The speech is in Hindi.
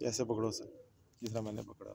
कैसे पकड़ो सर जिस मैंने पकड़ा